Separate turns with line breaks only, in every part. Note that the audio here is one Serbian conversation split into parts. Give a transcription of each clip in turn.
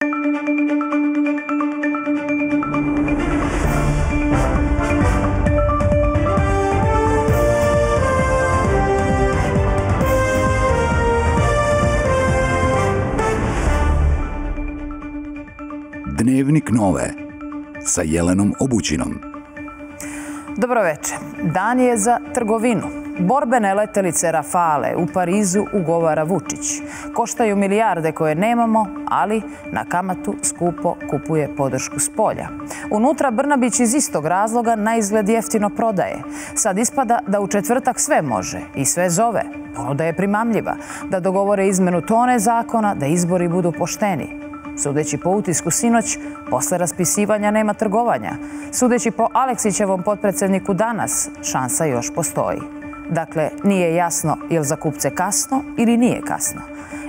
Dnevnik nove sa Jelenom Obućinom.
Dobroveče. Dan je za trgovinu. Borbene letelice Rafale u Parizu ugovara Vučić. Koštaju milijarde koje nemamo, ali na kamatu skupo kupuje podršku s polja. Unutra Brnabić iz istog razloga na izgled jeftino prodaje. Sad ispada da u četvrtak sve može i sve zove. Ponuda je primamljiva. Da dogovore izmenu tone zakona, da izbori budu pošteni. Sudeći po utisku sinoć, posle raspisivanja nema trgovanja. Sudeći po Aleksićevom potpredsedniku danas, šansa još postoji. Dakle, nije jasno je li za kupce kasno ili nije kasno.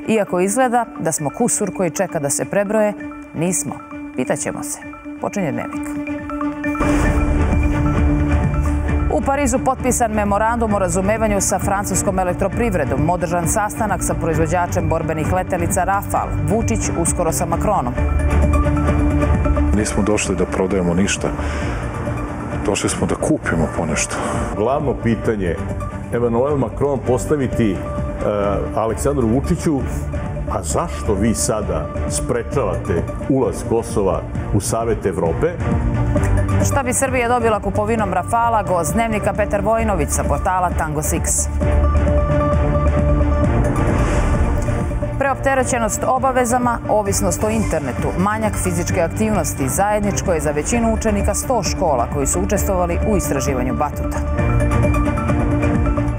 Iako izgleda da smo kusur koji čeka da se prebroje, nismo. Pitaćemo se. Počinje dnevnik. U Parizu potpisan memorandum o razumevanju sa francuskom elektroprivredom, održan sastanak sa proizvođačem borbenih letelica Rafale, Vučić uskoro sa Makronom.
Nismo došli da prodajemo ništa. Došli smo da kupimo ponešto.
Glavno pitanje Emmanuel Macron postaviti uh, Aleksandru Vučiću a zašto vi sada sprečavate ulaz Kosova u Savet Evrope?
Šta bi Srbija dobila kupovinom Rafala, gost dnevnika Petar Vojnović sa portala Tango 6. Preopterećenost obavezama, ovisnost o internetu, manjak fizičke aktivnosti, zajedničko je za većinu učenika 100 škola koji su učestvovali u istraživanju batuta.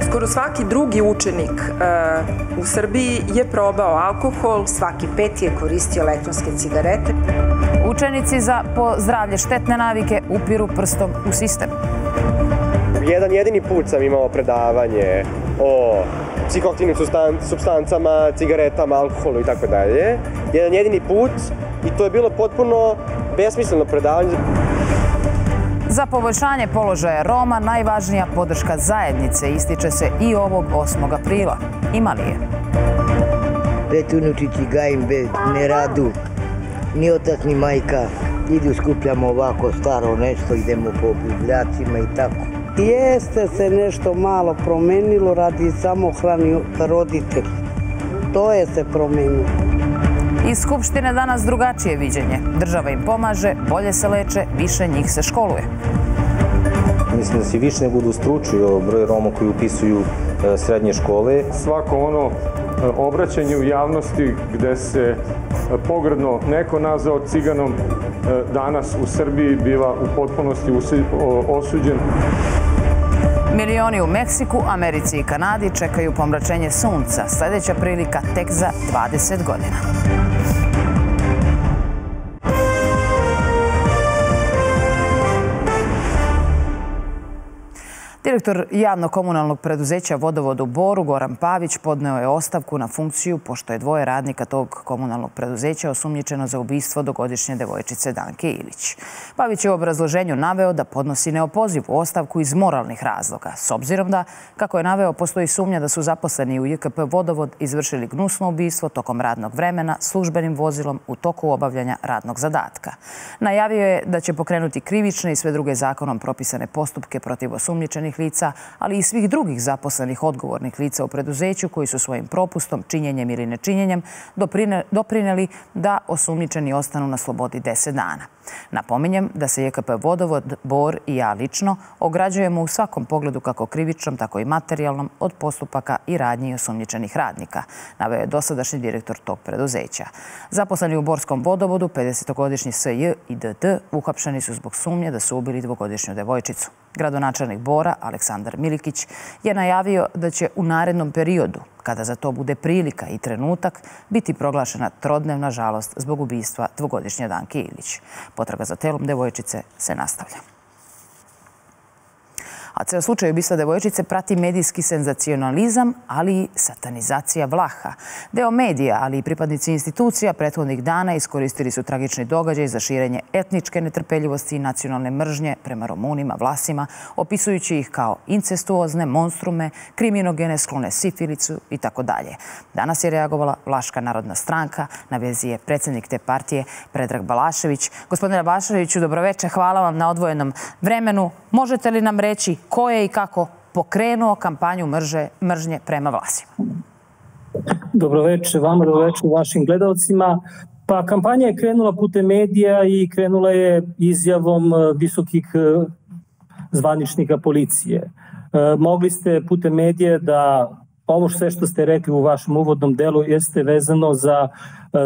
Skoro svaki drugi učenik uh, u Srbiji je probao alkohol.
Svaki peti je koristio elektronske cigarete.
Učenici za po zdravlje štetne navike upiru prstom u sistem.
Jedan jedini put sam imao predavanje o psihoaktivnim substancama, cigaretama, alkoholu i tako dalje. Jedan jedini put i to je bilo potpuno besmisleno predavanje.
Za poboljšanje položaja Roma najvažnija podrška zajednice ističe se i ovog 8. aprila. Ima li je?
Pet unučići gajim bez ne radu. Ni otac ni majka. Idu skupljamo ovako staro nešto, idemo po bibljacima i tako.
Jeste se nešto malo promenilo radi samohrani roditelj. To je se promenilo.
Iz Skupštine danas drugačije viđenje. Država im pomaže, bolje se leče, više njih se školuje.
Mislim da se više nego udostručio broj Roma koji upisuju e, srednje škole.
Svako ono e, obraćanje u javnosti gde se e, pogrdno neko nazvao ciganom danas u Srbiji biva u potpunosti osuđen.
Milioni u Meksiku, Americi i Kanadi čekaju pomračenje sunca. Sledeća prilika tek za 20 godina. Direktor javno-komunalnog preduzeća Vodovod u Boru, Goran Pavić, podneo je ostavku na funkciju pošto je dvoje radnika tog komunalnog preduzeća osumnjičeno za ubistvo dogodišnje devojčice Danke Ilić. Pavić je u obrazloženju naveo da podnosi neopozivu ostavku iz moralnih razloga, s obzirom da, kako je naveo, postoji sumnja da su zaposleni u JKP Vodovod izvršili gnusno ubistvo tokom radnog vremena službenim vozilom u toku obavljanja radnog zadatka. Najavio je da će pokrenuti krivične i sve druge zakonom propisane postupke protiv osumnjičenih lica, ali i svih drugih zaposlenih odgovornih lica u preduzeću koji su svojim propustom, činjenjem ili nečinjenjem doprineli da osumnjičeni ostanu na slobodi 10 dana. Napominjem da se JKP Vodovod, Bor i ja lično ograđujemo u svakom pogledu kako krivičnom, tako i materijalnom od postupaka i radnji osumnjičenih radnika, naveo je dosadašnji direktor tog preduzeća. Zaposleni u Borskom vodovodu, 50-godišnji SJ i DD, uhapšeni su zbog sumnje da su ubili dvogodišnju devojčicu. Gradonačelnik Bora, Aleksandar Milikić, je najavio da će u narednom periodu, kada za to bude prilika i trenutak, biti proglašena trodnevna žalost zbog ubistva dvogodišnje Danke Ilić. Potraga za telom devojčice se nastavlja. A ceo slučaj ubistva devojčice prati medijski senzacionalizam, ali i satanizacija Vlaha. Deo medija, ali i pripadnici institucija prethodnih dana iskoristili su tragični događaj za širenje etničke netrpeljivosti i nacionalne mržnje prema Romunima, Vlasima, opisujući ih kao incestuozne, monstrume, kriminogene, sklone sifilicu i tako dalje. Danas je reagovala Vlaška narodna stranka, na vezi je predsednik te partije Predrag Balašević. Gospodine Balaševiću, dobroveče, hvala vam na odvojenom vremenu. Možete li nam reći ko je i kako pokrenuo kampanju mrže, mržnje prema Vlasima?
Dobroveče vama, dobroveče vašim gledalcima. Pa kampanja je krenula putem medija i krenula je izjavom visokih zvaničnika policije. Mogli ste putem medija da ovo sve što ste rekli u vašem uvodnom delu jeste vezano za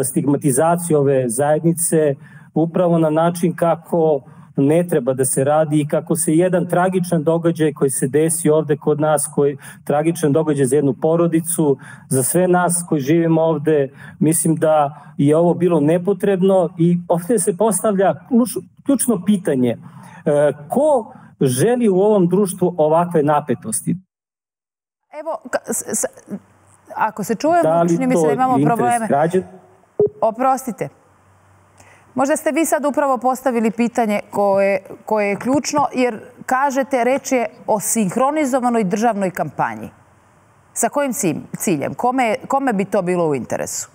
stigmatizaciju ove zajednice upravo na način kako ne treba da se radi i kako se jedan tragičan događaj koji se desi ovde kod nas, koji tragičan događaj za jednu porodicu, za sve nas koji živimo ovde, mislim da je ovo bilo nepotrebno i ovde se postavlja ključno pitanje ko želi u ovom društvu ovakve napetosti?
Evo, ako se čujemo, da čini mi se da imamo probleme. Građan? Oprostite. Možda ste vi sad upravo postavili pitanje koje, koje je ključno, jer kažete, reč je o sinhronizovanoj državnoj kampanji. Sa kojim ciljem? Kome, kome bi to bilo u interesu?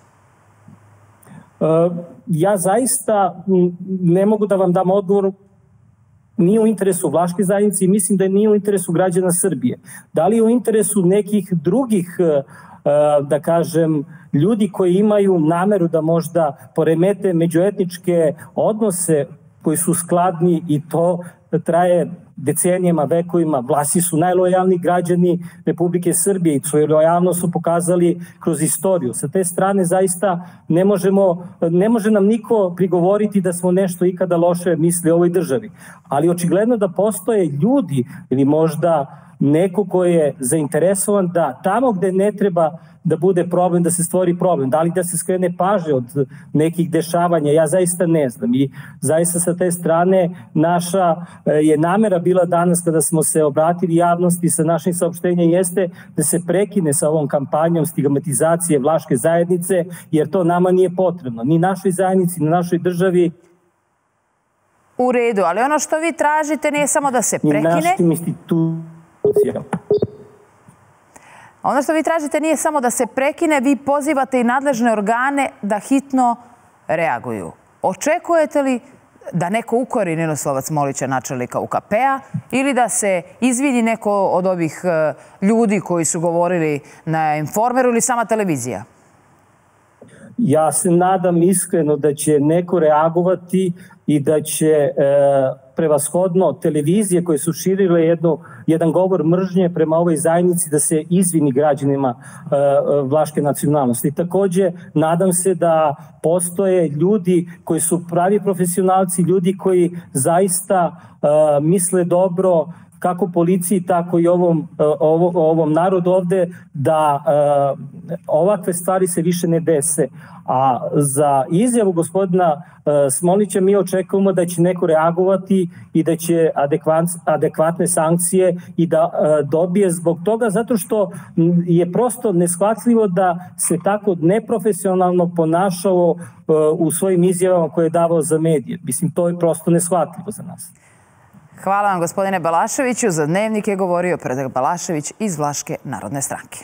Ja zaista ne mogu da vam dam odgovor nije u interesu Vlaške zajednice i mislim da nije u interesu građana Srbije. Da li je u interesu nekih drugih, da kažem, ljudi koji imaju nameru da možda poremete međuetničke odnose koji su skladni i to traje decenijama, vekovima. Vlasi su najlojalniji građani Republike Srbije i svoju lojalnost su pokazali kroz istoriju. Sa te strane zaista ne, možemo, ne može nam niko prigovoriti da smo nešto ikada loše misli o ovoj državi. Ali očigledno da postoje ljudi ili možda neko ko je zainteresovan da tamo gde ne treba da bude problem, da se stvori problem. Da li da se skrene paže od nekih dešavanja, ja zaista ne znam. I zaista sa te strane naša je namera bila danas kada smo se obratili javnosti sa našim saopštenjem jeste da se prekine sa ovom kampanjom stigmatizacije vlaške zajednice, jer to nama nije potrebno. Ni našoj zajednici, ni našoj državi,
U redu, ali ono što vi tražite nije samo da se prekine. I
našim institucijama.
Ono što vi tražite nije samo da se prekine, vi pozivate i nadležne organe da hitno reaguju. Očekujete li da neko ukori Ninoslavac Molića, načelnika UKP-a, ili da se izvini neko od ovih e, ljudi koji su govorili na Informeru ili sama televizija?
Ja se nadam iskreno da će neko reagovati i da će e, prevashodno televizije koje su širile jedno, jedan govor mržnje prema ovoj zajednici da se izvini građanima e, vlaške nacionalnosti. Takođe, nadam se da postoje ljudi koji su pravi profesionalci, ljudi koji zaista e, misle dobro kako policiji, tako i ovom, e, ovom, ovom narodu ovde, da e, ovakve stvari se više ne dese. A za izjavu gospodina e, Smolića mi očekujemo da će neko reagovati i da će adekvat, adekvatne sankcije i da dobije zbog toga, zato što je prosto neshvatljivo da se tako neprofesionalno ponašao u svojim izjavama koje je davao za medije. Mislim, to je prosto neshvatljivo za nas.
Hvala vam gospodine Balaševiću. Za dnevnik je govorio Predrag Balašević iz Vlaške narodne stranke.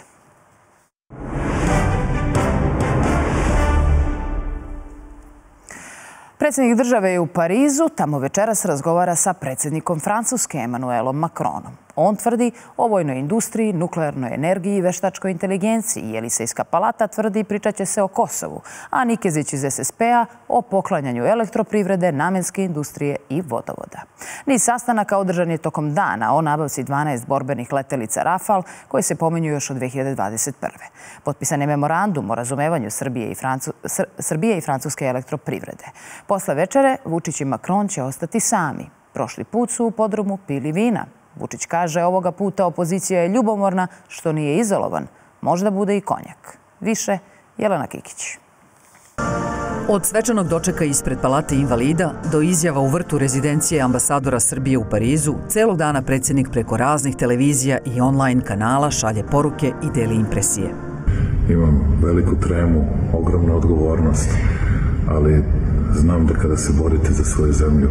Predsednik države je u Parizu, tamo večeras razgovara sa predsednikom Francuske Emanuelom Macronom. On tvrdi o vojnoj industriji, nuklearnoj energiji i veštačkoj inteligenciji. Jelisejska palata tvrdi pričaće se o Kosovu, a Nikezić iz SSP-a o poklanjanju elektroprivrede, namenske industrije i vodovoda. Niz sastanaka održan je tokom dana o nabavci 12 borbenih letelica Rafal, koje se pomenju još od 2021. Potpisan je memorandum o razumevanju Srbije i, Francu... Srbije i francuske elektroprivrede. Posle večere Vučić i Macron će ostati sami. Prošli put su u podrumu pili vina, Vučić kaže ovoga puta opozicija je ljubomorna što nije izolovan. Možda bude i konjak. Više Jelena Kikić.
Od svečanog dočeka ispred Palate invalida do izjava u vrtu rezidencije ambasadora Srbije u Parizu, celog dana predsjednik preko raznih televizija i online kanala šalje poruke i deli impresije.
Imam veliku tremu, ogromnu odgovornost, ali znam da kada se borite za svoju zemlju,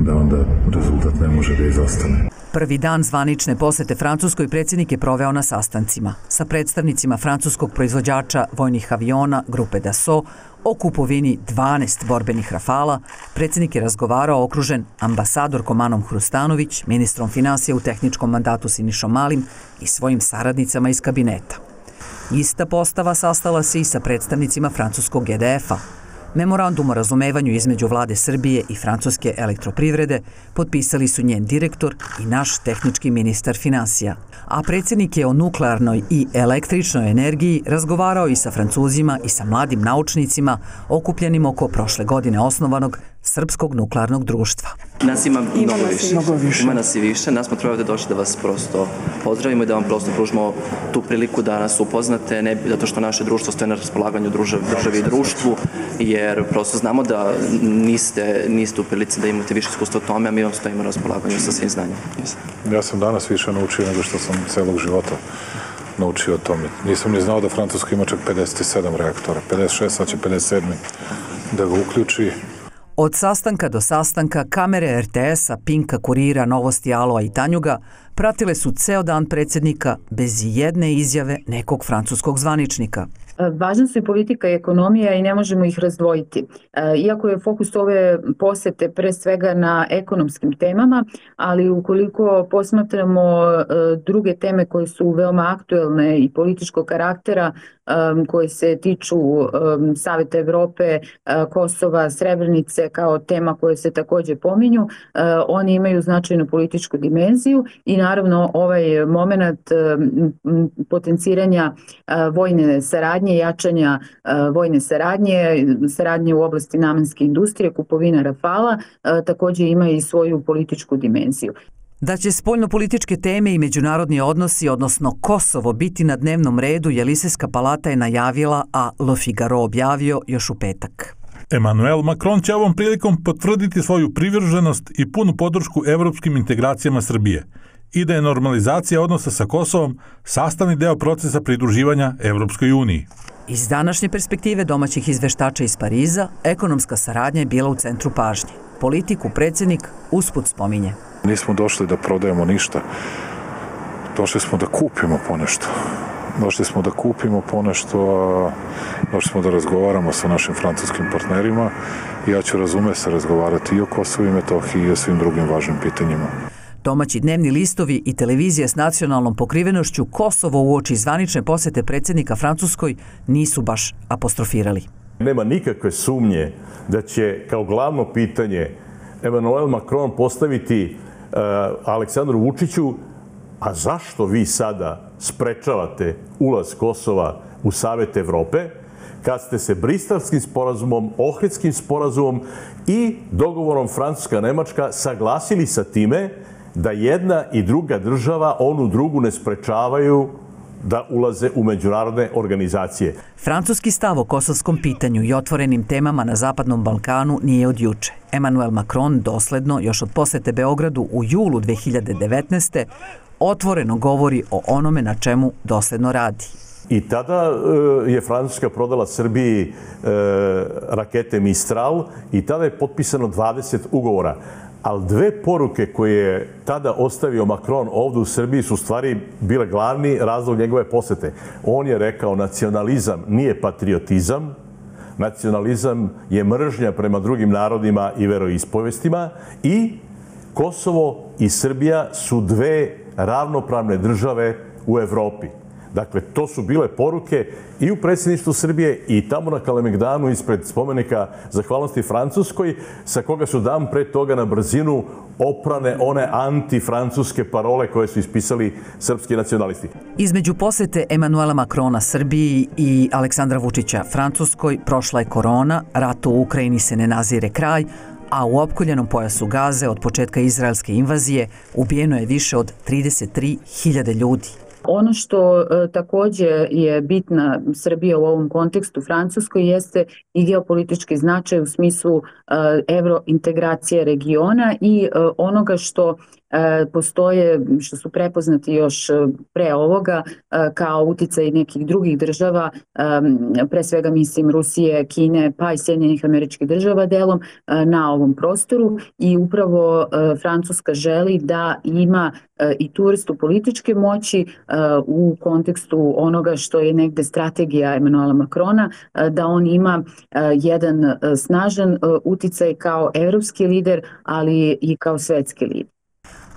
da onda rezultat ne može da izostane.
Prvi dan zvanične posete Francuskoj predsjednik je proveo na sastancima sa predstavnicima francuskog proizvođača vojnih aviona grupe Dassault o kupovini 12 borbenih rafala. Predsjednik je razgovarao okružen ambasadorkom Anom Hrustanović, ministrom financija u tehničkom mandatu Sinišom Malim i svojim saradnicama iz kabineta. Ista postava sastala se i sa predstavnicima francuskog GDF-a, Memorandum o razumevanju između vlade Srbije i francuske elektroprivrede potpisali su njen direktor i naš tehnički ministar financija. A predsjednik je o nuklearnoj i električnoj energiji razgovarao i sa francuzima i sa mladim naučnicima okupljenim oko prošle godine osnovanog Srpskog nuklearnog društva.
Nas ima, mnogo, više. mnogo više. Ima nas i više. Nas smo trebali da došli da vas prosto pozdravimo i da vam prosto pružimo tu priliku da nas upoznate, ne zato što naše društvo stoje na raspolaganju družavi, državi i društvu, jer prosto znamo da niste, niste u prilici da imate više iskustva o tome, a mi vam stojimo na raspolaganju sa svim znanjem.
Ja sam danas više naučio nego što sam celog života naučio o tome. Nisam ni znao da Francuska ima čak 57 reaktora, 56, sad će 57 da ga uključi
Od sastanka do sastanka kamere RTS-a, Pinka, Kurira, Novosti, Aloa i Tanjuga pratile su ceo dan predsjednika bez jedne izjave nekog francuskog zvaničnika.
Važna su i politika i ekonomija i ne možemo ih razdvojiti. Iako je fokus ove posete pre svega na ekonomskim temama, ali ukoliko posmatramo druge teme koje su veoma aktuelne i političkog karaktera, koje se tiču Saveta Evrope, Kosova, Srebrnice kao tema koje se takođe pominju, oni imaju značajnu političku dimenziju i naravno ovaj moment potenciranja vojne saradnje, jačanja vojne saradnje, saradnje u oblasti namenske industrije, kupovina Rafala, takođe ima i svoju političku dimenziju.
Da će spoljnopolitičke teme i međunarodni odnosi, odnosno Kosovo, biti na dnevnom redu, Jelisejska palata je najavila, a Le Figaro objavio još u petak.
Emmanuel Macron će ovom prilikom potvrditi svoju privrženost i punu podršku evropskim integracijama Srbije i da je normalizacija odnosa sa Kosovom sastavni deo procesa pridruživanja Evropskoj uniji.
Iz današnje perspektive domaćih izveštača iz Pariza, ekonomska saradnja je bila u centru pažnje. Politiku predsjednik usput spominje.
Nismo došli da prodajemo ništa. Došli smo da kupimo ponešto. Došli smo da kupimo ponešto, a došli smo da razgovaramo sa našim francuskim partnerima. Ja ću razume se razgovarati i o Kosovo i Metohiji i o svim drugim važnim pitanjima.
Domaći dnevni listovi i televizije s nacionalnom pokrivenošću Kosovo u oči zvanične posete predsjednika Francuskoj nisu baš apostrofirali.
Nema nikakve sumnje da će kao glavno pitanje Emmanuel Macron postaviti uh, Aleksandru Vučiću a zašto vi sada sprečavate ulaz Kosova u Savet Evrope, kad ste se Bristalskim sporazumom, Ohridskim sporazumom i dogovorom Francuska-Nemačka saglasili sa time da jedna i druga država onu drugu ne sprečavaju da ulaze u međunarodne organizacije.
Francuski stav o kosovskom pitanju i otvorenim temama na Zapadnom Balkanu nije od juče. Emmanuel Macron dosledno, još od posete Beogradu u julu 2019. otvoreno govori o onome na čemu dosledno radi.
I tada je Francuska prodala Srbiji rakete Mistral i tada je potpisano 20 ugovora ali dve poruke koje je tada ostavio Macron ovde u Srbiji su stvari bile glavni razlog njegove posete. On je rekao nacionalizam nije patriotizam, nacionalizam je mržnja prema drugim narodima i veroispovestima i Kosovo i Srbija su dve ravnopravne države u Evropi. Dakle, to su bile poruke i u predsjedništvu Srbije i tamo na Kalemegdanu ispred spomenika zahvalnosti Francuskoj, sa koga su dan pre toga na brzinu oprane one antifrancuske parole koje su ispisali srpski nacionalisti.
Između posete Emanuela Makrona Srbiji i Aleksandra Vučića Francuskoj prošla je korona, rat u Ukrajini se ne nazire kraj, a u opkoljenom pojasu Gaze od početka izraelske invazije ubijeno je više od 33.000 ljudi.
Ono što e, takođe je bitna Srbija u ovom kontekstu Francuskoj jeste i geopolitički značaj u smislu evrointegracije regiona i onoga što E, postoje, što su prepoznati još e, pre ovoga, e, kao uticaj nekih drugih država, pre svega mislim Rusije, Kine, pa i Sjedinjenih američkih država delom na ovom prostoru i upravo Francuska želi da ima i tu vrstu političke moći u kontekstu onoga što je negde strategija Emanuela Makrona, da on ima jedan snažan uticaj kao evropski lider, ali i kao svetski lider.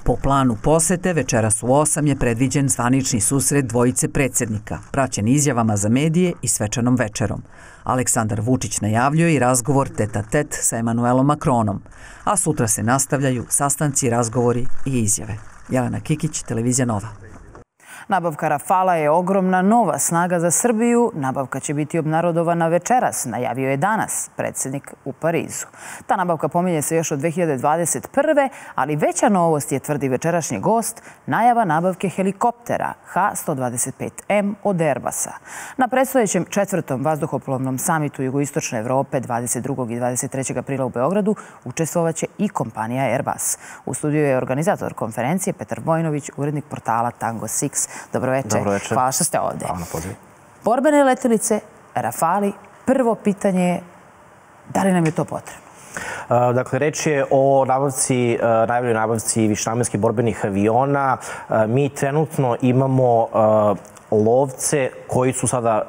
Po planu posete, večeras u 8 je predviđen zvanični susret dvojice predsednika, praćen izjavama za medije i svečanom večerom. Aleksandar Vučić najavljuje i razgovor teta-tet sa Emanuelom Makronom, a sutra se nastavljaju sastanci, razgovori i izjave. Jelena Kikić, Televizija Nova. Nabavka Rafala je ogromna nova snaga za Srbiju. Nabavka će biti obnarodovana večeras, najavio je danas predsednik u Parizu. Ta nabavka pominje se još od 2021. ali veća novost je, tvrdi večerašnji gost, najava nabavke helikoptera H-125M od Airbusa. Na predstojećem četvrtom vazduhoplovnom samitu Jugoistočne Evrope 22. i 23. aprila u Beogradu učestvovaće i kompanija Airbus. U studiju je organizator konferencije Petar Vojnović, urednik portala Tango 6. Dobro večer.
Dobro večer.
Hvala što ste ovde.
Hvala na pozivu.
Borbene letelice, Rafali, prvo pitanje je da li nam je to potrebno?
Dakle, reč je o nabavci, najboljoj nabavci višnamenskih borbenih aviona. Mi trenutno imamo lovce koji su sada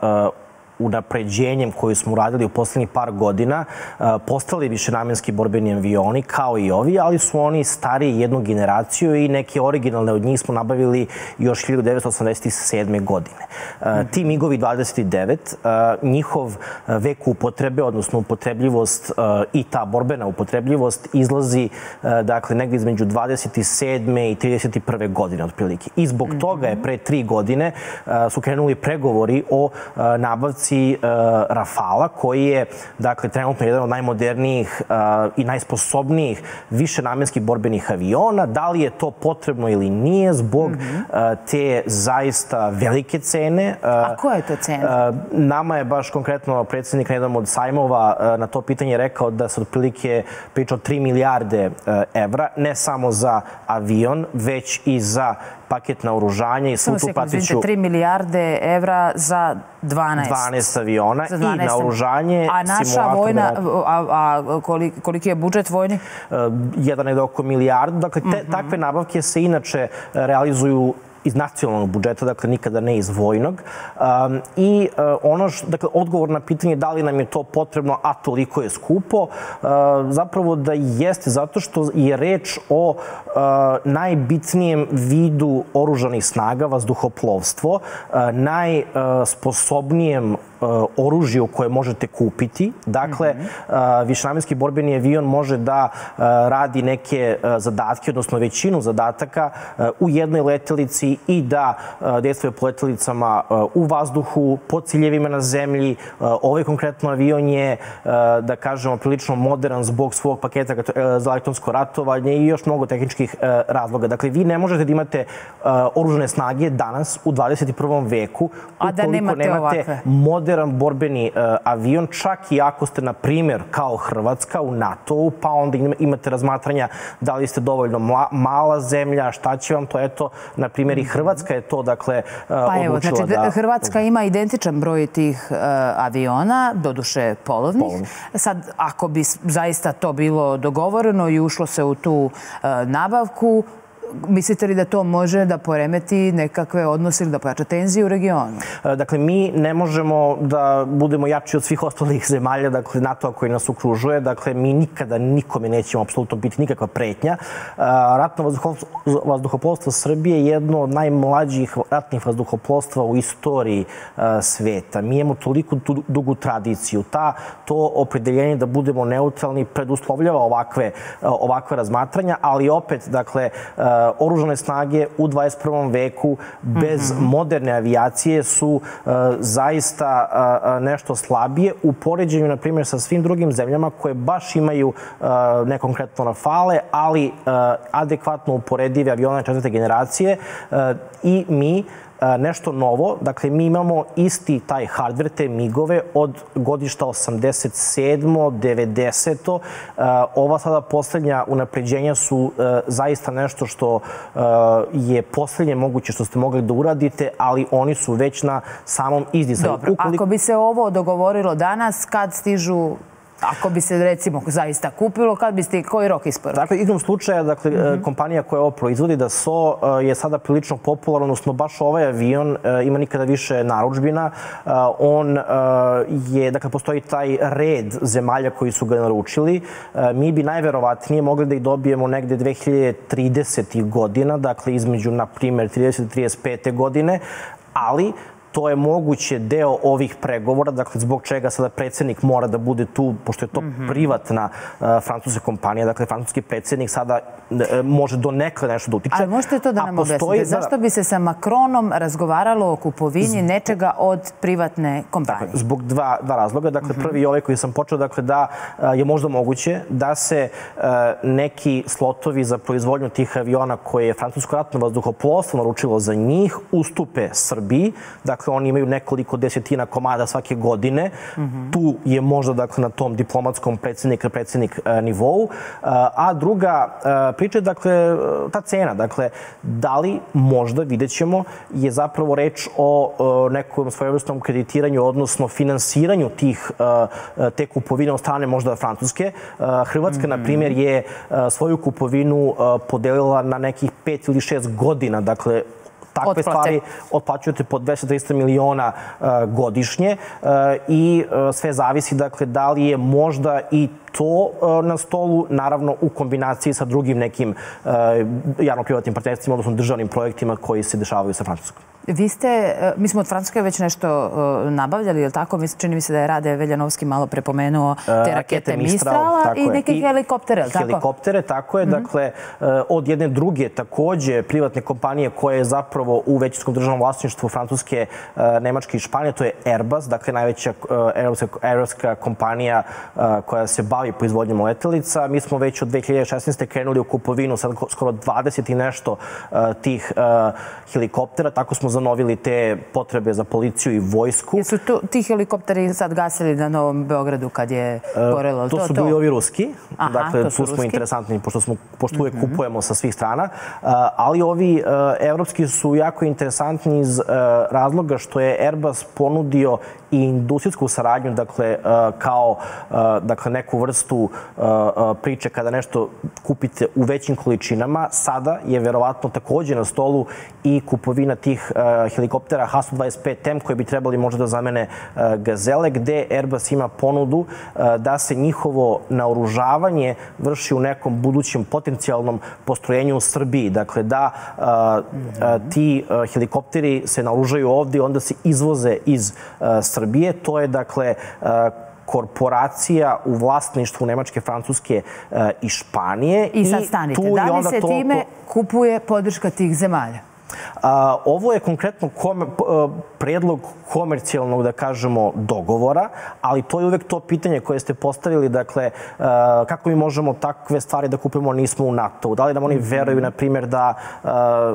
unapređenjem koji smo uradili u poslednjih par godina e, postali više namenski borbeni avioni kao i ovi, ali su oni stariji jednu generaciju i neke originalne od njih smo nabavili još 1987. godine. E, ti MIGovi 29, e, njihov vek upotrebe, odnosno upotrebljivost i ta borbena upotrebljivost izlazi dakle negde između 27. i 31. godine otprilike. I zbog toga je pre tri godine su krenuli pregovori o nabavci nabavci uh, Rafala, koji je dakle, trenutno jedan od najmodernijih uh, i najsposobnijih više namenskih borbenih aviona. Da li je to potrebno ili nije zbog mm -hmm. uh, te zaista velike cene.
Uh, A koja je to cena?
Uh, nama je baš konkretno predsednik na jednom od sajmova uh, na to pitanje rekao da se otprilike priča o 3 milijarde uh, evra, ne samo za avion, već i za paket na oružanje i svu tu
pratiću... 3 milijarde evra za 12.
12 aviona 12. i na oružanje
A naša vojna, a, a koliki, koliki je budžet vojni?
Uh, jedan je oko milijardu. Dakle, te, mm -hmm. takve nabavke se inače realizuju iz nacionalnog budžeta, dakle nikada ne iz vojnog. Um, I uh, ono što, dakle, odgovor na pitanje da li nam je to potrebno, a toliko je skupo, uh, zapravo da jeste zato što je reč o uh, najbitnijem vidu oružanih snaga, vazduhoplovstvo, uh, najsposobnijem uh, oružju koje možete kupiti. Dakle, mm -hmm. višnamenski borbeni avion može da radi neke zadatke, odnosno većinu zadataka u jednoj letelici i da dejstvuje po letjelicama u vazduhu, po ciljevima na zemlji. Ovaj konkretno avion je, da kažemo, prilično modern zbog svog paketa za elektronsko ratovanje i još mnogo tehničkih razloga. Dakle, vi ne možete da imate oružane snage danas u 21. veku
A da nemate, nemate ovakve
modern borbeni avion, čak i ako ste, na primjer, kao Hrvatska u NATO-u, pa onda imate razmatranja da li ste dovoljno mala zemlja, šta će vam to, eto, na primjer, i Hrvatska je to, dakle, uh,
pa evo, znači,
da...
Hrvatska ima identičan broj tih uh, aviona, doduše polovnih. polovnih. Sad, ako bi zaista to bilo dogovoreno i ušlo se u tu uh, nabavku, Mislite li da to može da poremeti nekakve odnose ili da pojača tenziju u regionu?
E, dakle, mi ne možemo da budemo jači od svih ostalih zemalja, dakle, NATO koji nas okružuje. Dakle, mi nikada nikome nećemo apsolutno biti nikakva pretnja. E, ratno vazduhoplovstvo Srbije je jedno od najmlađih ratnih vazduhoplovstva u istoriji e, sveta. Mi imamo toliko dugu tradiciju. Ta, to opredeljenje da budemo neutralni preduslovljava ovakve, ovakve razmatranja, ali opet, dakle, oružane snage u 21. veku bez mm -hmm. moderne avijacije su uh, zaista uh, nešto slabije u poređenju, na primjer, sa svim drugim zemljama koje baš imaju ne konkretno Rafale, ali adekvatno uporedive avione četvrte generacije i mi nešto novo, dakle mi imamo isti taj hardware, te migove od godišta 87. 90. Ova sada poslednja unapređenja su zaista nešto što je poslednje moguće što ste mogli da uradite, ali oni su već na samom izdisaju.
Dobro, Ukoliko... ako bi se ovo dogovorilo danas, kad stižu Ako bi se recimo zaista kupilo, kad biste koji rok isporučili?
Dakle, igrom slučaja, dakle, mm -hmm. kompanija koja ovo proizvodi, da SO e, je sada prilično popularan, odnosno baš ovaj avion e, ima nikada više naručbina. On je, dakle, postoji taj red zemalja koji su ga naručili. Mi bi najverovatnije mogli da ih dobijemo negde 2030. godina, dakle, između, na primer, 30. 35. godine, ali to je moguće deo ovih pregovora, dakle zbog čega sada predsednik mora da bude tu, pošto je to mm -hmm. privatna uh, francuska kompanija, dakle francuski predsednik sada uh, može do nekle nešto da utiče.
Ali možete to da nam postoji, objasnite? Da- Zašto bi se sa Makronom razgovaralo o kupovini zbog, nečega od privatne kompanije?
Dakle, zbog dva, dva razloga. Dakle, mm -hmm. prvi je ovaj koji sam počeo, dakle da uh, je možda moguće da se uh, neki slotovi za proizvodnju tih aviona koje je francusko ratno vazduhoplovstvo naručilo za njih ustupe Srbiji. Dakle, dakle oni imaju nekoliko desetina komada svake godine. Mm -hmm. Tu je možda dakle na tom diplomatskom predsednik predsednik uh, nivou. Uh, a druga uh, priča je dakle ta cena, dakle da li možda vidjet ćemo je zapravo reč o nekom svojevrsnom kreditiranju, odnosno finansiranju tih te kupovine od strane možda Francuske. Hrvatska, mm -hmm. na primjer, je svoju kupovinu podelila na nekih pet ili šest godina, dakle takve Otplate. stvari otplaćujete po 200-300 miliona uh, godišnje uh, i uh, sve zavisi dakle da li je možda i to na stolu, naravno u kombinaciji sa drugim nekim javno-privatnim partnerstvima, odnosno državnim projektima koji se dešavaju sa Francuskom.
Vi ste, e, mi smo od Francuske već nešto e, nabavljali, je li tako? Čini mi se da je Rade Veljanovski malo prepomenuo te rakete, rakete Mistrala i neke I helikoptere, je li tako?
Helikoptere, tako je. Mm -hmm. Dakle, e, od jedne druge takođe privatne kompanije koja je zapravo u većinskom državnom vlasništvu Francuske, Nemačke i Španije, to je Airbus, dakle najveća aerovska kompanija koja se bavi proizvodnjom letelica. Mi smo već od 2016. krenuli u kupovinu sad skoro 20 i nešto tih helikoptera, tako smo zanovili te potrebe za policiju i vojsku.
Jesu tu, ti helikopteri sad gasili na Novom Beogradu kad je e, gorelo?
to, to su bili ovi ruski. Aha, dakle, tu smo ruski. interesantni, pošto, smo, pošto uvek mm -hmm. kupujemo sa svih strana. Uh, ali ovi uh, evropski su jako interesantni iz razloga što je Airbus ponudio i industrijsku saradnju, dakle, kao dakle, neku vrstu priče kada nešto kupite u većim količinama. Sada je verovatno takođe na stolu i kupovina tih helikoptera H-125M koji bi trebali možda da zamene Gazele, gde Airbus ima ponudu da se njihovo naoružavanje vrši u nekom budućem potencijalnom postrojenju u Srbiji. Dakle, da ti helikopteri se naoružaju ovde i onda se izvoze iz Srbije. To je, dakle, e, korporacija u vlasništvu Nemačke, Francuske e, i Španije.
I sad stanite, da li se time kupuje podrška tih zemalja?
A, ovo je konkretno kome, predlog komercijalnog, da kažemo, dogovora, ali to je uvek to pitanje koje ste postavili, dakle, kako mi možemo takve stvari da kupimo, nismo u NATO-u. Da li nam oni mhm. veruju, na primjer, da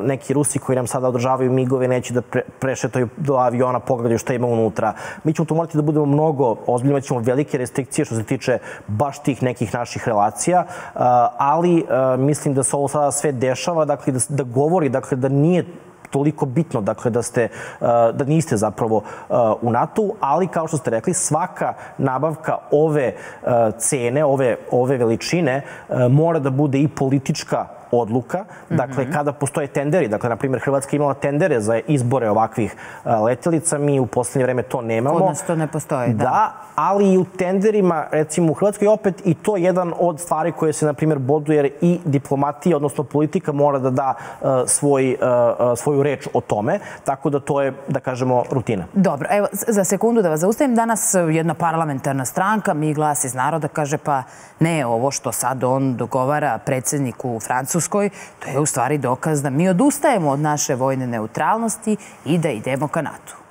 neki Rusi koji nam sada održavaju migove neće da pre, prešetaju do aviona, pogledaju šta ima unutra. Mi ćemo tu morati da budemo mnogo ozbiljno, ćemo velike restrikcije što se tiče baš tih nekih naših relacija, ali mislim da se ovo sada sve dešava, dakle, da, da govori, dakle, da nije toliko bitno dakle, da, ste, da niste zapravo u NATO-u, ali kao što ste rekli, svaka nabavka ove cene, ove, ove veličine mora da bude i politička odluka. Dakle, mm -hmm. kada postoje tenderi, dakle, na primjer, Hrvatska imala tendere za izbore ovakvih letelica, mi u poslednje vreme to nemamo.
Kod nas to ne postoji, da.
Da, ali i u tenderima, recimo u Hrvatskoj, opet i to jedan od stvari koje se, na primjer, boduje, jer i diplomatija, odnosno politika, mora da da uh, svoj, uh, svoju reč o tome, tako da to je, da kažemo, rutina.
Dobro, evo, za sekundu da vas zaustavim. Danas jedna parlamentarna stranka, mi glas iz naroda, kaže pa ne, ovo što sad on dogovara predsedniku Francuskoj, to je u stvari dokaz da mi odustajemo od naše vojne neutralnosti i da idemo ka NATO.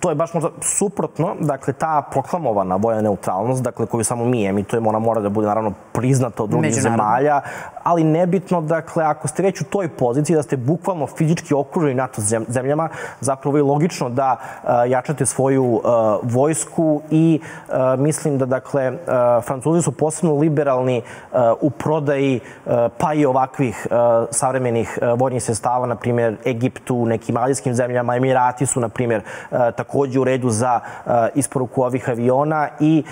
To je baš možda suprotno, dakle ta proklamovana vojna neutralnost, dakle koju samo mi emitujemo, ona mora da bude naravno priznata od drugih zemalja, ali nebitno, dakle, ako ste već u toj poziciji, da ste bukvalno fizički okruženi NATO zemljama, zapravo je logično da uh, jačate svoju uh, vojsku i mislim da, dakle, Francuzi su posebno liberalni u prodaji pa i ovakvih savremenih vojnih sestava, na primjer Egiptu, nekim azijskim zemljama, Emirati su, na primjer, takođe u redu za isporuku ovih aviona i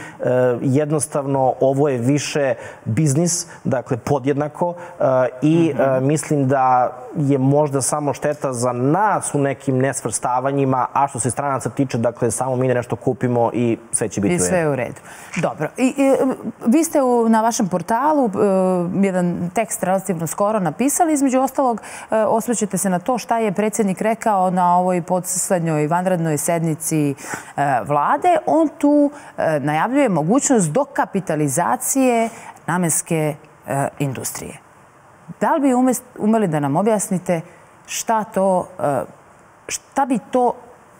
jednostavno ovo je više biznis, dakle podjednako i mm -hmm. mislim da je možda samo šteta za nas u nekim nesvrstavanjima, a što se stranaca tiče, dakle samo mi nešto kupimo i sve će biti
u redu. I sve u redu. Dobro. I, i, vi ste u, na vašem portalu uh, jedan tekst relativno skoro napisali, između ostalog uh, osvrćete se na to šta je predsjednik rekao na ovoj podslednjoj vanrednoj sednici uh, vlade. On tu uh, najavljuje mogućnost dokapitalizacije namenske uh, industrije. Da li bi umeli da nam objasnite šta to, e, šta bi to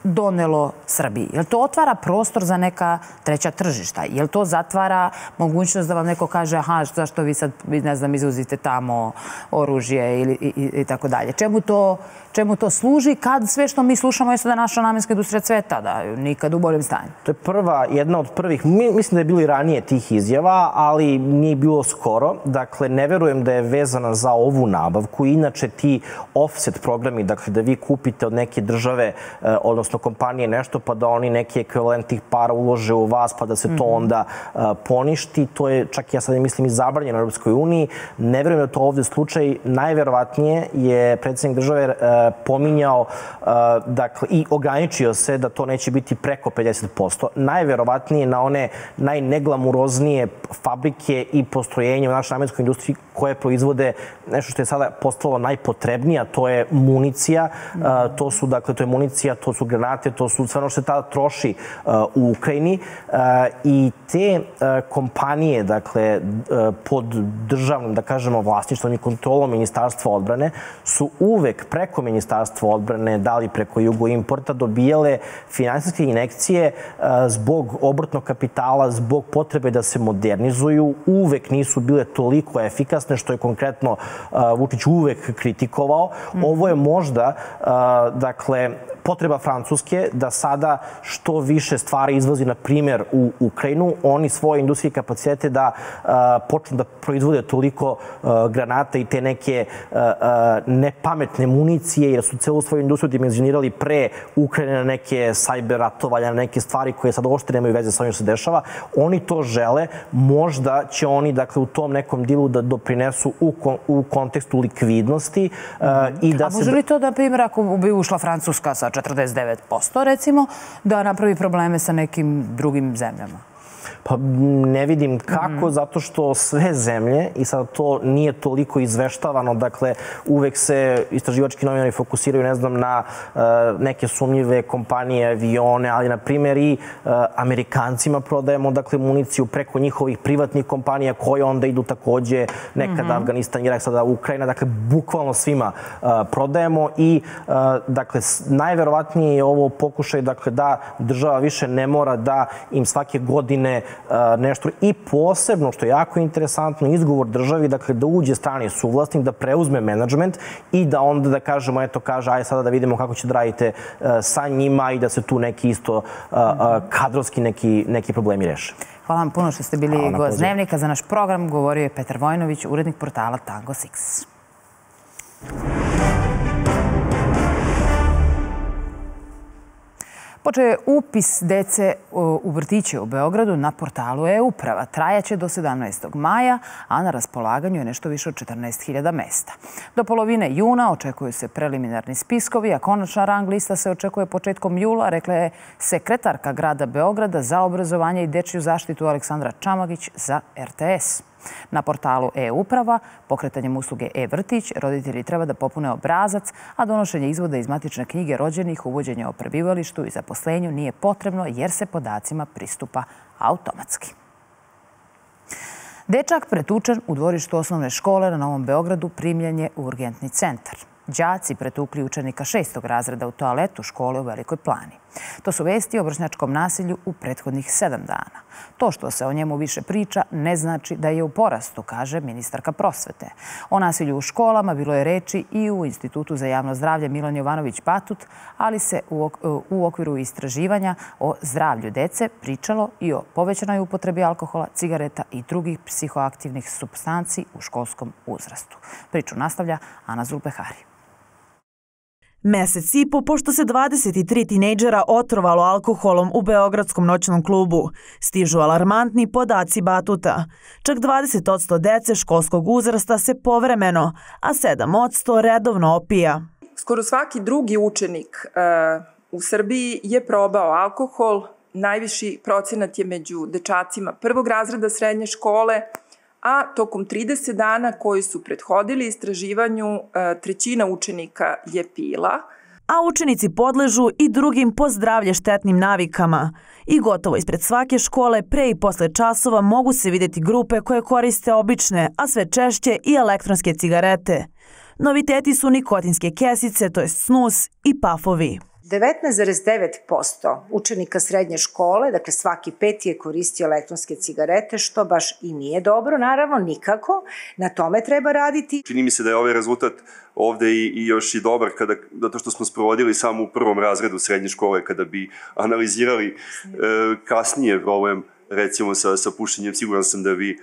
donelo Srbiji? Jel to otvara prostor za neka treća tržišta? Jel to zatvara mogućnost da vam neko kaže aha, zašto vi sad, ne znam, izuzite tamo oružje ili i, i tako dalje? Čemu to, čemu to služi kad sve što mi slušamo je da naša namenska industrija cveta, da nikad u boljem stanju?
To je prva, jedna od prvih, mislim da je bilo i ranije tih izjava, ali nije bilo skoro. Dakle, ne verujem da je vezana za ovu nabavku. Inače, ti offset programi, dakle, da vi kupite od neke države, e, odnosno kompanije nešto, pa da oni neki ekvivalent tih para ulože u vas, pa da se to mhm. onda uh, poništi. To je, čak ja sad mislim, i zabranjeno u Europskoj uniji. Ne verujem da to ovde slučaj. Najverovatnije je predsednik države uh, pominjao uh, dakle, i ograničio se da to neće biti preko 50%. Najverovatnije na one najneglamuroznije fabrike i postrojenja u našoj namenskoj industriji koje proizvode nešto što je sada postalo najpotrebnija, to je municija, mm. to su, dakle, to je municija, to su granate, to su sve ono što se tada troši u Ukrajini i te kompanije, dakle, pod državnom, da kažemo, vlasništvom i kontrolom Ministarstva odbrane su uvek preko Ministarstva odbrane, da li preko Jugo importa, dobijale finansijske inekcije zbog obrtnog kapitala, zbog potrebe da se modernizuju, uvek nisu bile toliko efikasne, što je konkretno Vučić uvek kritikovao. Ovo je možda, dakle, potreba Francuske da sada što više stvari izvozi, na primjer, u Ukrajinu. Oni svoje industrijske kapacitete da počnu da proizvode toliko granata i te neke nepametne municije, jer su celu svoju industriju dimenzionirali pre Ukrajine na neke sajber ratovanja, na neke stvari koje sad uopšte nemaju veze sa ovim što se dešava. Oni to žele, možda će oni dakle, u tom nekom dilu da doprinesu u, kon, u kontekstu likvidnosti uh, i da
A može li to, da, na primjer, ako bi ušla Francuska sa 49%, recimo, da napravi probleme sa nekim drugim zemljama?
Pa ne vidim kako, mm zato što sve zemlje, i sad to nije toliko izveštavano, dakle uvek se istraživački novinari fokusiraju, ne znam, na uh, neke sumnjive kompanije, avione, ali na primjer i uh, Amerikancima prodajemo dakle municiju preko njihovih privatnih kompanija koje onda idu takođe nekada mm -hmm. Afganistan, Irak, sada Ukrajina, dakle bukvalno svima uh, prodajemo i dakle najverovatnije je ovo pokušaj dakle da država više ne mora da im svake godine nešto i posebno, što je jako interesantno, izgovor državi, dakle da uđe strani suvlasnik, da preuzme menadžment i da onda da kažemo, eto kaže, aj sada da vidimo kako će da radite sa njima i da se tu neki isto kadrovski neki, neki problemi reše.
Hvala vam puno što ste bili gost Dnevnika. Za naš program govorio je Petar Vojnović, urednik portala Tango 6. Počeo je upis dece u vrtiće u Beogradu na portalu e-uprava. Trajaće do 17. maja, a na raspolaganju je nešto više od 14.000 mesta. Do polovine juna očekuju se preliminarni spiskovi, a konačna rang lista se očekuje početkom jula, rekla je sekretarka grada Beograda za obrazovanje i dečju zaštitu Aleksandra Čamagić za RTS. Na portalu e-uprava, pokretanjem usluge e-vrtić, roditelji treba da popune obrazac, a donošenje izvoda iz matične knjige rođenih, uvođenje o prebivalištu i zaposlenju nije potrebno jer se podacima pristupa automatski. Dečak pretučen u dvorištu osnovne škole na Novom Beogradu primljen je u urgentni centar. Đaci pretukli učenika šestog razreda u toaletu škole u Velikoj plani. To su vesti o vršnjačkom nasilju u prethodnih sedam dana. To što se o njemu više priča ne znači da je u porastu, kaže ministarka prosvete. O nasilju u školama bilo je reči i u Institutu za javno zdravlje Milan Jovanović Patut, ali se u okviru istraživanja o zdravlju dece pričalo i o povećanoj upotrebi alkohola, cigareta i drugih psihoaktivnih substanci u školskom uzrastu. Priču nastavlja Ana Zulpehari.
Mesec i po pošto se 23 tinejdžera otrovalo alkoholom u Beogradskom noćnom klubu. Stižu alarmantni podaci Batuta. Čak 20% dece školskog uzrasta se povremeno, a 7% redovno opija.
Skoro svaki drugi učenik uh, u Srbiji je probao alkohol. Najviši procenat je među dečacima prvog razreda srednje škole, a tokom 30 dana koji su prethodili istraživanju e, trećina učenika je pila.
A učenici podležu i drugim pozdravlje štetnim navikama. I gotovo ispred svake škole, pre i posle časova mogu se videti grupe koje koriste obične, a sve češće i elektronske cigarete. Noviteti su nikotinske kesice, to je snus i pafovi.
19,9% učenika srednje škole, dakle svaki peti je koristio elektronske cigarete, što baš i nije dobro, naravno, nikako. Na tome treba raditi.
Čini mi se da je ovaj rezultat ovde i, i još i dobar kada, zato što smo sprovodili samo u prvom razredu srednje škole kada bi analizirali e, kasnije problem recimo sa, sa pušenjem, siguran sam da bi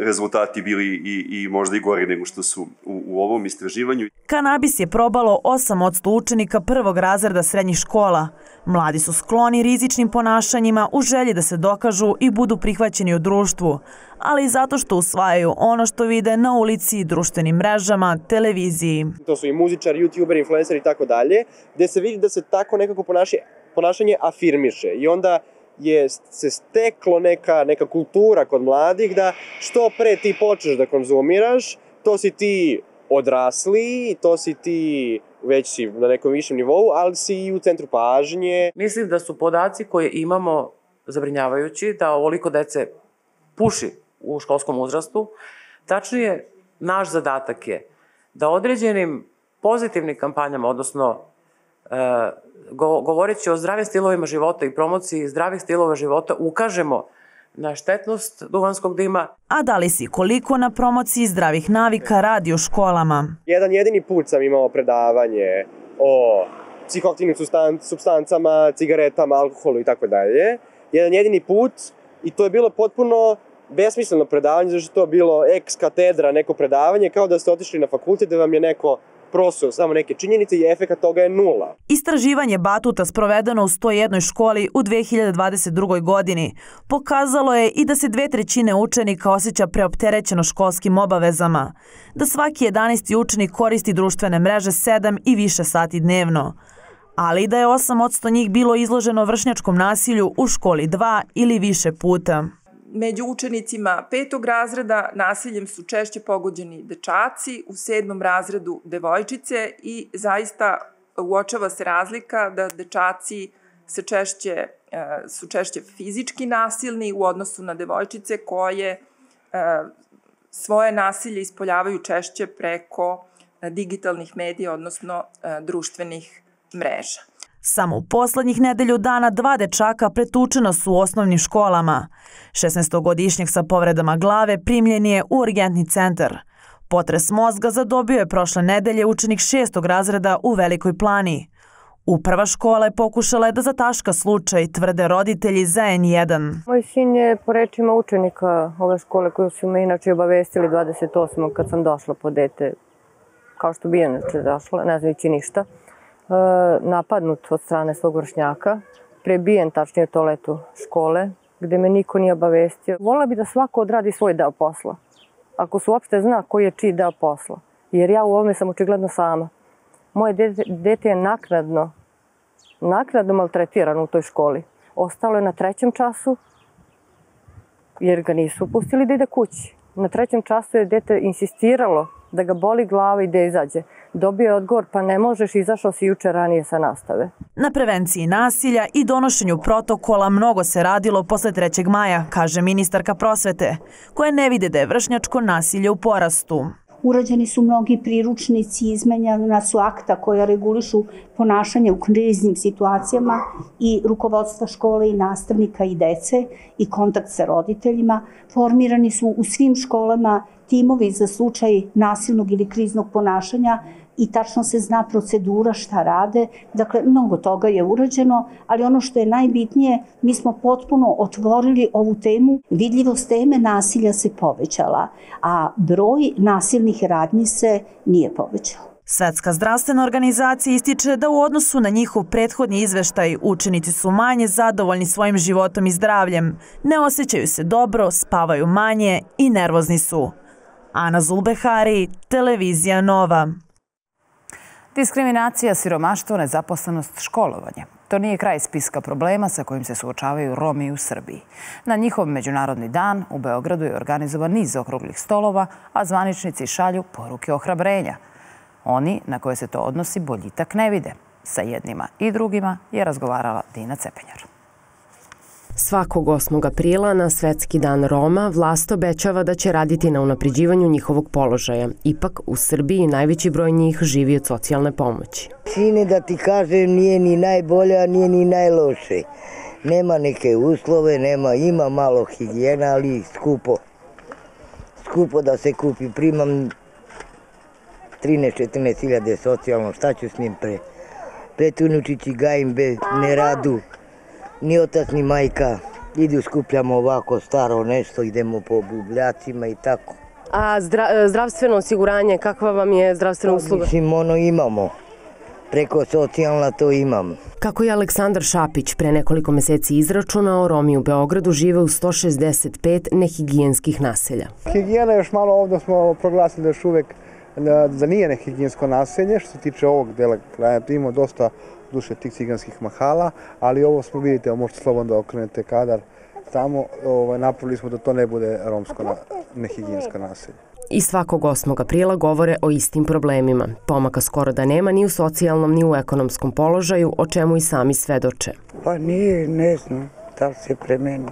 rezultati bili i, i možda i gori nego što su u, u ovom istraživanju.
Kanabis je probalo 8 od učenika prvog razreda srednjih škola. Mladi su skloni rizičnim ponašanjima u želji da se dokažu i budu prihvaćeni u društvu, ali i zato što usvajaju ono što vide na ulici, društvenim mrežama, televiziji.
To su i muzičari, youtuber, influencer i tako dalje, gde se vidi da se tako nekako ponašanje, ponašanje afirmiše i onda je se steklo neka, neka kultura kod mladih da što pre ti počneš da konzumiraš, to si ti odrasli, to si ti već si na nekom višem nivou, ali si i u centru pažnje.
Mislim da su podaci koje imamo zabrinjavajući, da ovoliko dece puši u školskom uzrastu. Tačnije, naš zadatak je da određenim pozitivnim kampanjama, odnosno e, govoreći o zdravim stilovima života i promociji zdravih stilova života, ukažemo na štetnost duvanskog dima.
A da li si koliko na promociji zdravih navika radi u školama?
Jedan jedini put sam imao predavanje o psihoaktivnim substancama, cigaretama, alkoholu i tako dalje. Jedan jedini put i to je bilo potpuno besmisleno predavanje, zato što to bilo ex katedra neko predavanje, kao da ste otišli na fakultet da vam je neko prosuo samo neke činjenice i efekat toga je nula.
Istraživanje Batuta sprovedeno u 101 školi u 2022. godini pokazalo je i da se dve trećine učenika osjeća preopterećeno školskim obavezama, da svaki 11. učenik koristi društvene mreže 7 i više sati dnevno, ali da je 8% njih bilo izloženo vršnjačkom nasilju u školi dva ili više puta.
Među učenicima petog razreda nasiljem su češće pogođeni dečaci, u sedmom razredu devojčice i zaista uočava se razlika da dečaci se češće, e, su češće fizički nasilni u odnosu na devojčice koje e, svoje nasilje ispoljavaju češće preko e, digitalnih medija, odnosno društvenih mreža.
Samo u poslednjih nedelju dana dva dečaka pretučena su u osnovnim školama. 16-godišnjak sa povredama glave primljen je u urgentni centar. Potres mozga zadobio je prošle nedelje učenik šestog razreda u Velikoj plani. Uprava škola je pokušala da zataška slučaj, tvrde roditelji za N1.
Moj sin je po rečima učenika ove škole koju su me inače obavestili 28. kad sam došla po dete, kao što bi inače došla, ne znajući ništa. E, napadnut od strane svog vršnjaka, prebijen tačnije toaletu škole, gde me niko nije obavestio. Volila bi da svako odradi svoj deo posla. Ako se uopšte zna koji je čiji deo posla. Jer ja u ovome sam očigledno sama. Moje dete, dete je naknadno, naknadno maltretirano u toj školi. Ostalo je na trećem času, jer ga nisu pustili da ide kući. Na trećem času je dete insistiralo da ga boli glava i da izađe. Dobio je odgovor, pa ne možeš, izašao si juče ranije sa nastave.
Na prevenciji nasilja i donošenju protokola mnogo se radilo posle 3. maja, kaže ministarka prosvete, koja ne vide da je vršnjačko nasilje u porastu.
urađeni su mnogi priručnici, izmenjena su akta koja regulišu ponašanje u kriznim situacijama i rukovodstva škole i nastavnika i dece i kontakt sa roditeljima. Formirani su u svim školama timovi za slučaj nasilnog ili kriznog ponašanja i tačno se zna procedura šta rade. Dakle, mnogo toga je urađeno, ali ono što je najbitnije, mi smo potpuno otvorili ovu temu. Vidljivost teme nasilja se povećala, a broj nasilnih radnji se nije povećao.
Svetska zdravstvena organizacija ističe da u odnosu na njihov prethodni izveštaj učenici su manje zadovoljni svojim životom i zdravljem, ne osjećaju se dobro, spavaju manje i nervozni su. Ana Zulbehari, Televizija Nova.
Diskriminacija, siromaštvo, nezaposlenost, školovanje. To nije kraj spiska problema sa kojim se suočavaju Romi u Srbiji. Na njihov međunarodni dan u Beogradu je organizovan niz okruglih stolova, a zvaničnici šalju poruke ohrabrenja. Oni na koje se to odnosi boljitak ne vide. Sa jednima i drugima je razgovarala Dina Cepenjar.
Svakog 8. aprila na Svetski dan Roma vlast obećava da će raditi na unapređivanju njihovog položaja. Ipak u Srbiji najveći broj njih živi od socijalne pomoći.
Sine da ti kažem nije ni najbolja, nije ni najloše. Nema neke uslove, nema, ima malo higijena, ali skupo. Skupo da se kupi. Primam 13-14 hiljade socijalno, šta ću s njim pre? Pet unučići gajim bez ne radu ni otac ni majka. Idu skupljamo ovako staro nešto, idemo po bubljacima i tako.
A zdra, zdravstveno osiguranje, kakva vam je zdravstvena usluga?
Mislim, ono imamo. Preko socijalna to imam.
Kako je Aleksandar Šapić pre nekoliko meseci izračunao, Romi u Beogradu žive u 165 nehigijenskih naselja.
Higijena još malo ovdje smo proglasili da još uvek da nije nehigijensko naselje, što se tiče ovog dela kraja, imamo dosta duše tih ciganskih mahala, ali ovo smo vidite, možete slobodno da okrenete kadar tamo, ovaj, napravili smo da to ne bude romsko na, nehigijensko naselje.
I svakog 8. aprila govore o istim problemima. Pomaka skoro da nema ni u socijalnom ni u ekonomskom položaju, o čemu i sami svedoče.
Pa nije, ne znam da li se premeni.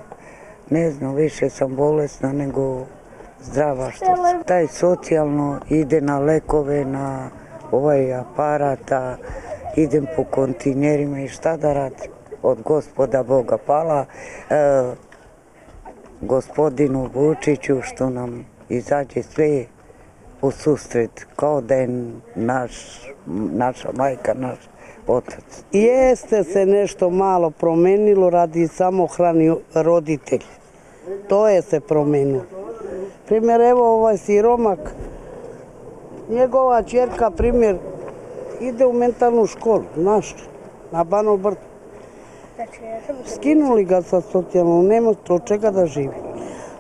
Ne znam, više sam bolesna nego zdrava što sam. Taj socijalno ide na lekove, na ovaj aparata, idem po kontinerima i šta da radim? Od gospoda Boga pala e, gospodinu Vučiću što nam izađe sve u susret, kao da je naš, naša majka, naš otac.
Jeste se nešto malo promenilo radi samohrani roditelj. To je se promenilo. Primjer, evo ovaj siromak, njegova čerka, primjer, ide u mentalnu školu, znaš, na Bano Brdo. Skinuli ga sa socijalnom, nema to od čega da živi.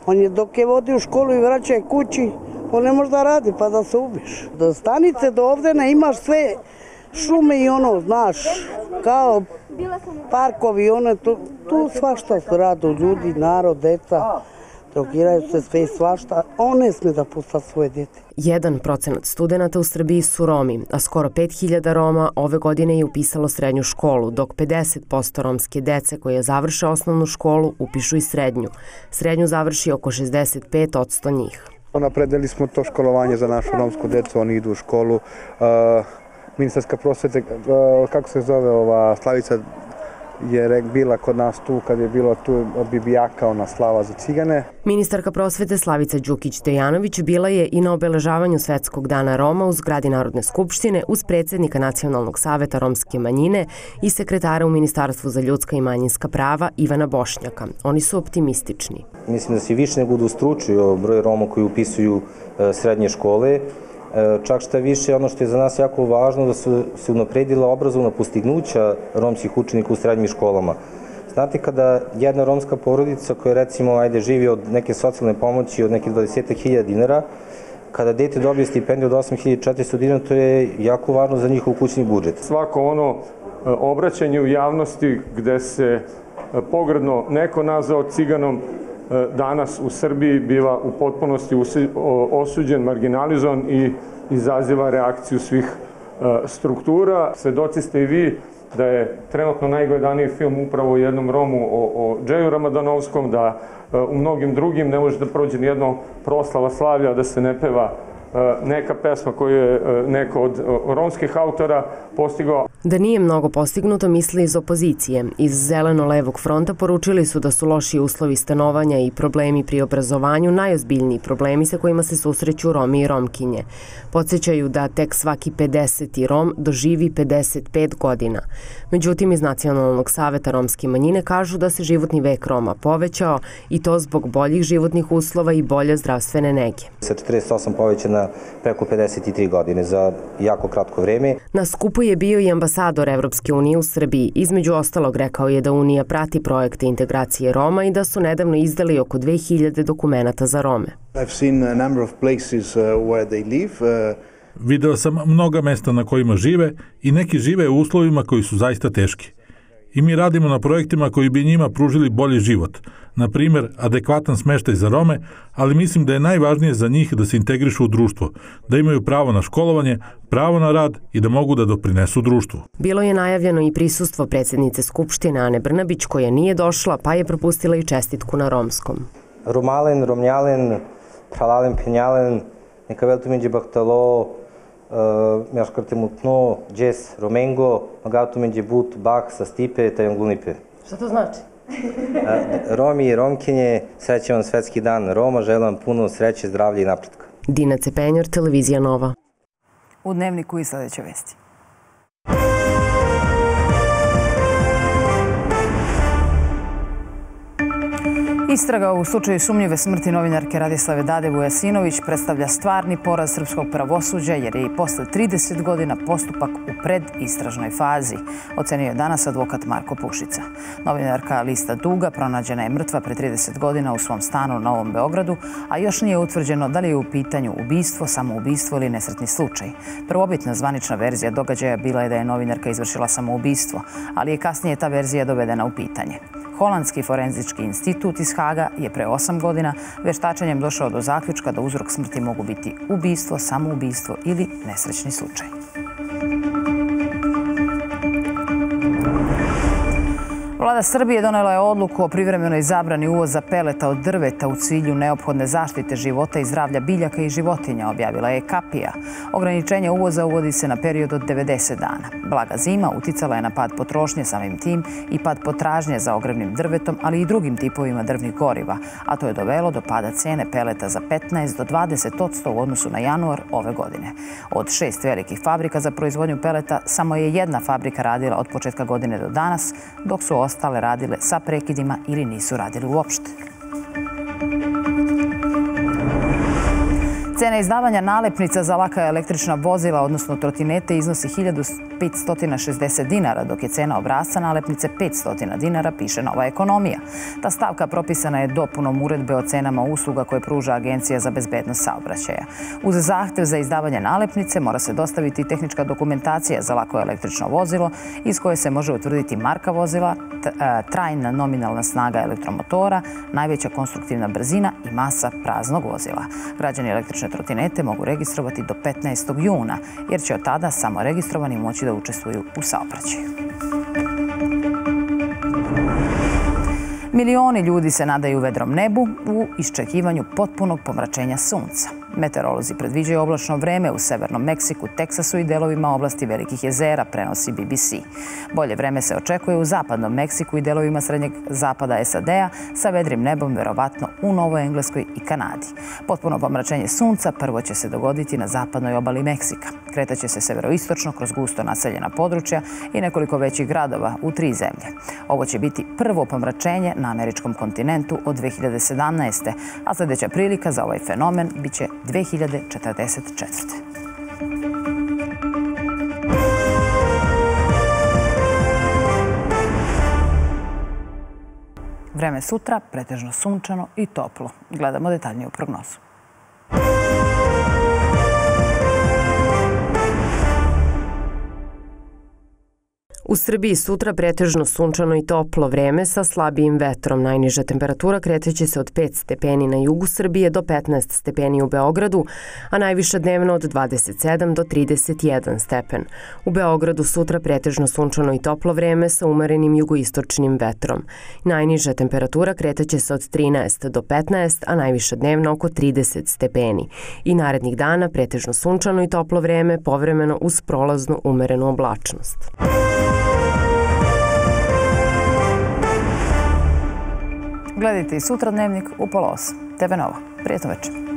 On je dok je vodi u školu i vraća je kući, on ne može da radi pa da se ubiš. Do stanice do ovde ne imaš sve šume i ono, znaš, kao parkovi, one, tu, tu svašta su rado, ljudi, narod, deca drogiraju se sve i svašta, on ne sme da pusta svoje dete.
Jedan procenat studenta u Srbiji su Romi, a skoro 5000 Roma ove godine je upisalo srednju školu, dok 50% romske dece koje završe osnovnu školu upišu i srednju. Srednju završi oko 65 od njih.
Napredili smo to školovanje za našu romsku decu, oni idu u školu. Uh, ministarska prosvete, uh, kako se zove ova Slavica je bila kod nas tu kad je bilo tu Bibijaka, ona slava za cigane.
Ministarka prosvete Slavica Đukić-Dejanović bila je i na obeležavanju Svetskog dana Roma u zgradi Narodne skupštine uz predsednika Nacionalnog saveta romske manjine i sekretara u Ministarstvu za ljudska i manjinska prava Ivana Bošnjaka. Oni su optimistični.
Mislim da se više nego ustručio broj Roma koji upisuju e, srednje škole čak šta više, ono što je za nas jako važno, da su se unapredila obrazovna postignuća romskih učenika u srednjim školama. Znate, kada jedna romska porodica koja recimo, ajde, živi od neke socijalne pomoći od neke 20.000 dinara, kada dete dobije stipendiju od 8.400 dinara, to je jako važno za njihov kućni budžet.
Svako ono e, obraćanje u javnosti gde se e, pogredno neko nazao ciganom, E, danas u Srbiji biva u potpunosti osuđen, marginalizovan i izaziva reakciju svih e, struktura. Svedoci ste i vi da je trenutno najgledaniji film upravo u jednom Romu o, o Džeju Ramadanovskom, da e, u mnogim drugim ne može da prođe nijedno proslava slavlja da se ne peva neka pesma koju je neko od romskih autora postigao.
Da nije mnogo postignuto, misli iz opozicije. Iz Zeleno-levog fronta poručili su da su loši uslovi stanovanja i problemi pri obrazovanju najozbiljniji problemi sa kojima se susreću Romi i Romkinje. Podsećaju da tek svaki 50. Rom doživi 55 godina. Međutim, iz Nacionalnog saveta romske manjine kažu da se životni vek Roma povećao i to zbog boljih životnih uslova i bolje zdravstvene nege.
Sa 48 povećana preko 53 godine za jako kratko vreme.
Na skupu je bio i ambasador Evropske unije u Srbiji. Između ostalog rekao je da Unija prati projekte integracije Roma i da su nedavno izdali oko 2000 dokumenta za Rome. I've seen a number of places uh, where
they live. Uh, Video sam mnoga mesta na kojima žive i neki žive u uslovima koji su zaista teški. I mi radimo na projektima koji bi njima pružili bolji život, na primer adekvatan smeštaj za Rome, ali mislim da je najvažnije za njih da se integrišu u društvo, da imaju pravo na školovanje, pravo na rad i da mogu da doprinesu društvu.
Bilo je najavljeno i prisustvo predsednice Skupštine Ane Brnabić koja nije došla pa je propustila i čestitku na romskom.
Romalen, Romljalen, Pralalen, Penjalen, neka velto međe bahtalo, мяшкате му тно, джес, роменго, магато менđe but, bak sa stipe, tajanglunipe.
Šta to znači?
Romi i Romkinje, srećan vam svetski dan Roma, želim vam puno sreće, zdravlja i napretka.
Dina Cepenjor, Televizija Nova.
U dnevniku i sledeće vesti. Istraga u slučaju sumnjive smrti novinarke Radislave Dade Vujasinović predstavlja stvarni poraz srpskog pravosuđa jer je i posle 30 godina postupak u predistražnoj fazi, ocenio je danas advokat Marko Pušica. Novinarka Lista Duga pronađena je mrtva pre 30 godina u svom stanu u Novom Beogradu, a još nije utvrđeno da li je u pitanju ubistvo, samoubistvo ili nesretni slučaj. Prvobitna zvanična verzija događaja bila je da je novinarka izvršila samoubistvo, ali je kasnije ta verzija dovedena u pitanje. Holandski forenzički institut iz Haga je pre 8 godina veštačenjem došao do zaključka da uzrok smrti mogu biti ubistvo, samoubistvo ili nesrećni slučaj. Vlada Srbije donela je odluku o privremenoj zabrani uvoza peleta od drveta u cilju neophodne zaštite života i zdravlja biljaka i životinja, objavila je Kapija. Ograničenje uvoza uvodi se na period od 90 dana. Blaga zima uticala je na pad potrošnje samim tim i pad potražnje za ogrevnim drvetom, ali i drugim tipovima drvnih goriva, a to je dovelo do pada cene peleta za 15 do 20 odsto u odnosu na januar ove godine. Od šest velikih fabrika za proizvodnju peleta samo je jedna fabrika radila od početka godine do danas, dok su ostale radile sa prekidima ili nisu radile uopšte. Cena izdavanja nalepnica za laka električna vozila, odnosno trotinete, iznosi 1560 dinara, dok je cena obrazca nalepnice 500 dinara, piše Nova ekonomija. Ta stavka propisana je dopunom uredbe o cenama usluga koje pruža Agencija za bezbednost saobraćaja. Uz zahtev za izdavanje nalepnice mora se dostaviti tehnička dokumentacija za lako električno vozilo iz koje se može utvrditi marka vozila, trajna nominalna snaga elektromotora, najveća konstruktivna brzina i masa praznog vozila. Građani električne trotinete mogu registrovati do 15. juna, jer će od tada samo registrovani moći da učestvuju u saobraćaju. Milioni ljudi se nadaju vedrom nebu u iščekivanju potpunog pomračenja sunca. Meteorolozi predviđaju oblačno vreme u severnom Meksiku, Teksasu i delovima oblasti velikih jezera, prenosi BBC. Bolje vreme se očekuje u zapadnom Meksiku i delovima srednjeg zapada SAD-a sa vedrim nebom verovatno u Novoj Engleskoj i Kanadi. Potpuno pomračenje sunca prvo će se dogoditi na zapadnoj obali Meksika. Kretaće se severoistočno kroz gusto naseljena područja i nekoliko većih gradova u tri zemlje. Ovo će biti prvo pomračenje na američkom kontinentu od 2017. a sledeća prilika za ovaj fenomen biće 2044. Vreme sutra, pretežno sunčano i toplo. Gledamo detaljniju prognozu.
U Srbiji sutra pretežno sunčano i toplo vreme sa slabijim vetrom. Najniža temperatura kreteće se od 5 stepeni na jugu Srbije do 15 stepeni u Beogradu, a najviša dnevno od 27 do 31 stepen. U Beogradu sutra pretežno sunčano i toplo vreme sa umerenim jugoistočnim vetrom. Najniža temperatura kreteće se od 13 do 15, a najviša dnevno oko 30 stepeni. I narednih dana pretežno sunčano i toplo vreme, povremeno uz prolaznu umerenu oblačnost.
Gledajte i sutra dnevnik u pola TV Nova. Prijetno večer.